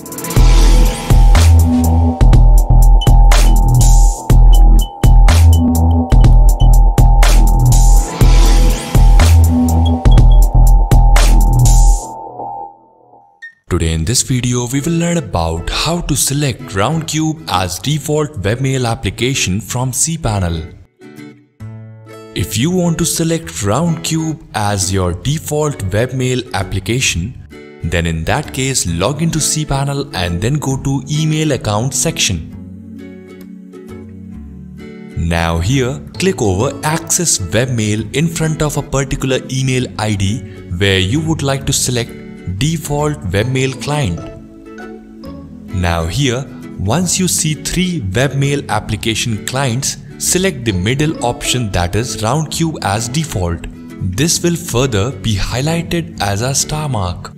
Today in this video we will learn about how to select RoundCube as default webmail application from cPanel. If you want to select RoundCube as your default webmail application, then in that case log into cPanel and then go to email account section. Now here click over access webmail in front of a particular email ID where you would like to select default webmail client. Now here, once you see three webmail application clients, select the middle option that is RoundCube as default. This will further be highlighted as a star mark.